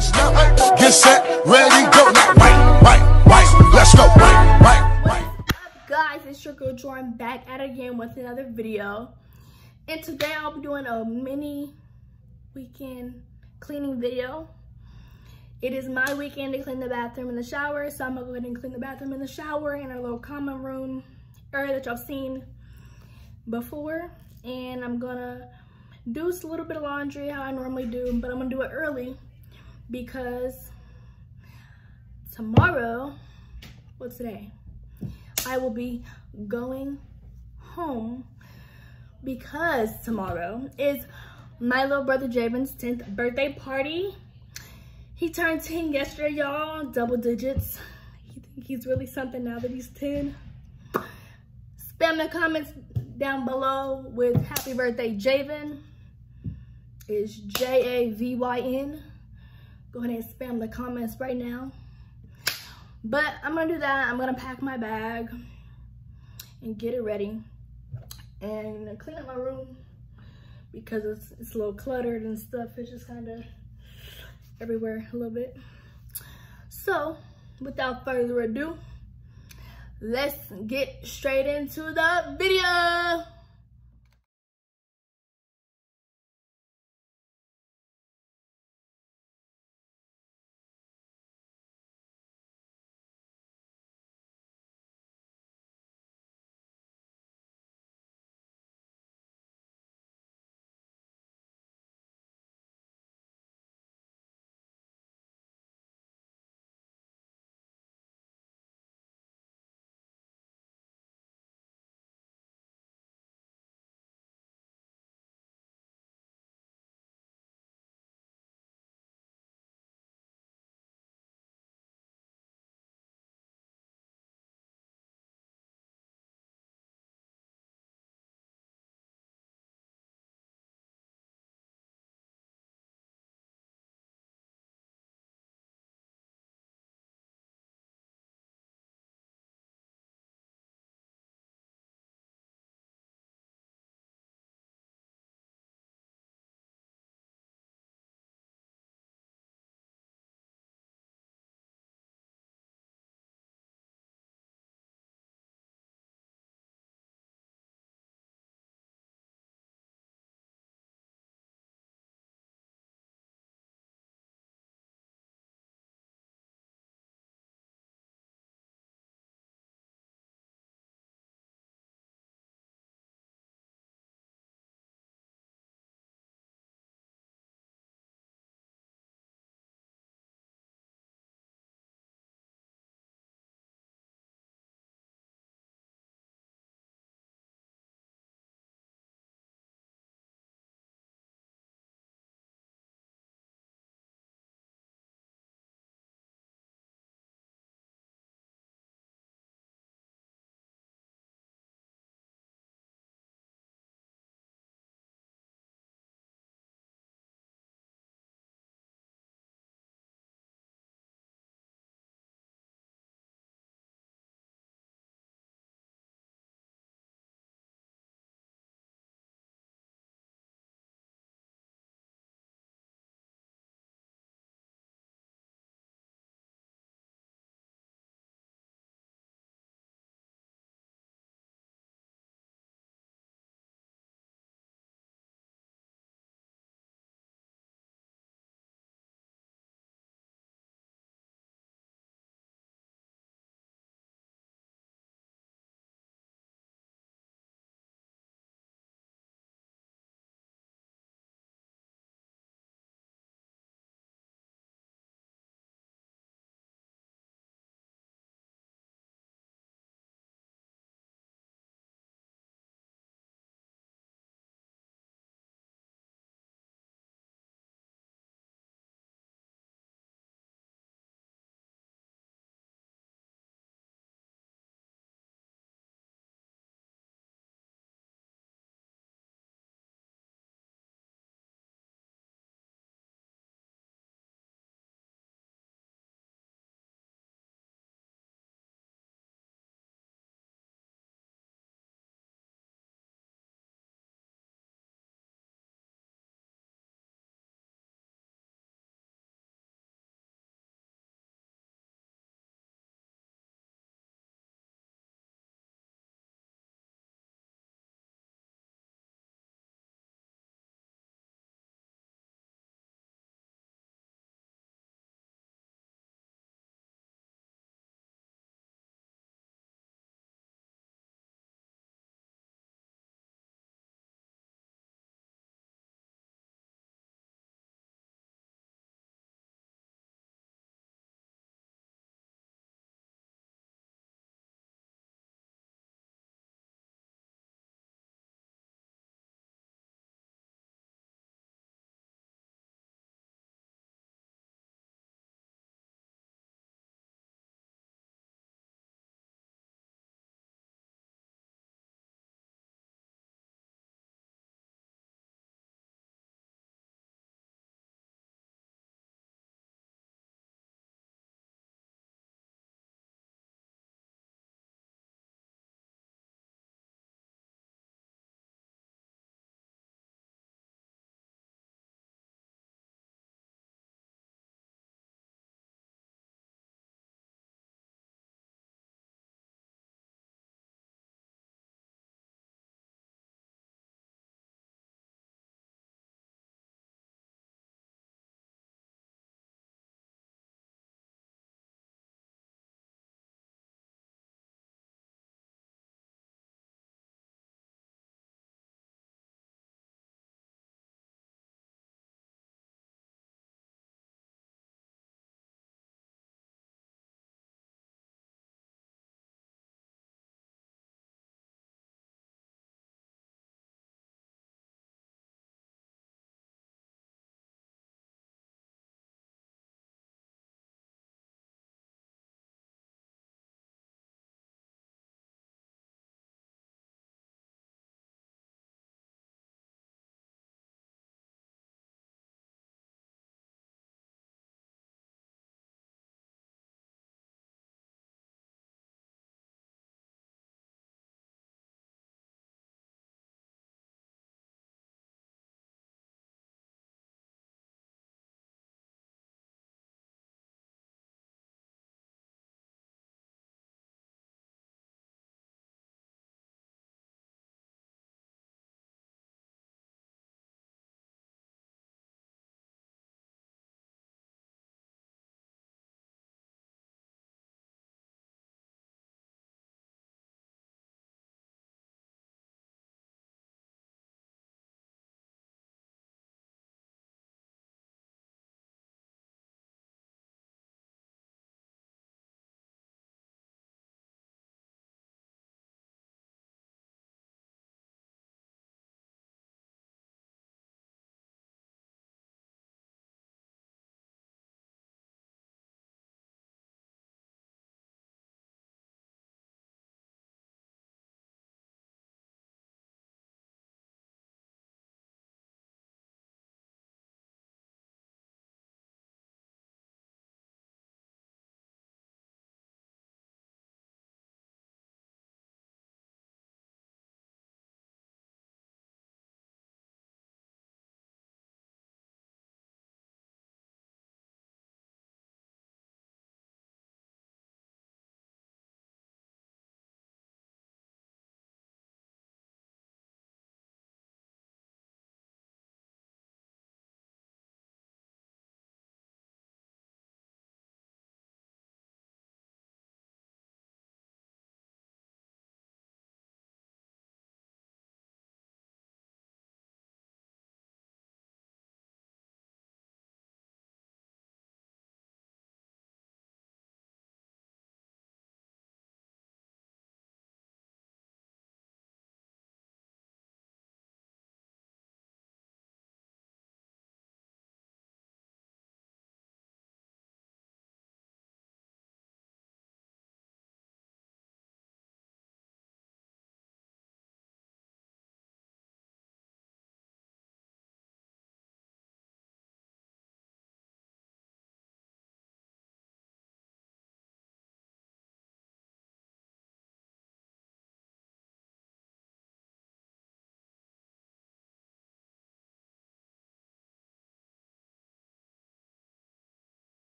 Get set, ready, go. Now, right, right, right. Let's go. Right, right, right. Up, guys? It's your girl Jorryn back at again with another video. And today I'll be doing a mini weekend cleaning video. It is my weekend to clean the bathroom and the shower, so I'm gonna go ahead and clean the bathroom and the shower in our little common room area that y'all seen before. And I'm gonna do a little bit of laundry how I normally do, but I'm gonna do it early because tomorrow, what's today? I will be going home because tomorrow is my little brother Javyn's 10th birthday party. He turned 10 yesterday, y'all, double digits. He think he's really something now that he's 10. Spam the comments down below with happy birthday, Javyn. Is J-A-V-Y-N. Go ahead and spam the comments right now. But I'm gonna do that. I'm gonna pack my bag and get it ready and clean up my room because it's, it's a little cluttered and stuff. It's just kind of everywhere a little bit. So without further ado, let's get straight into the video.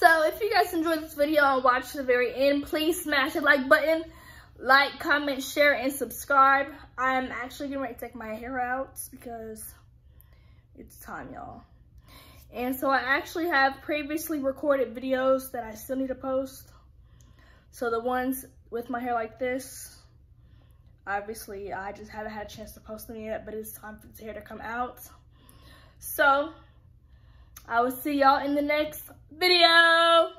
So if you guys enjoyed this video and watched the very end, please smash the like button. Like, comment, share, and subscribe. I'm actually getting ready to take my hair out because it's time, y'all. And so I actually have previously recorded videos that I still need to post. So the ones with my hair like this, obviously I just haven't had a chance to post them yet, but it's time for this hair to come out. So I will see y'all in the next video.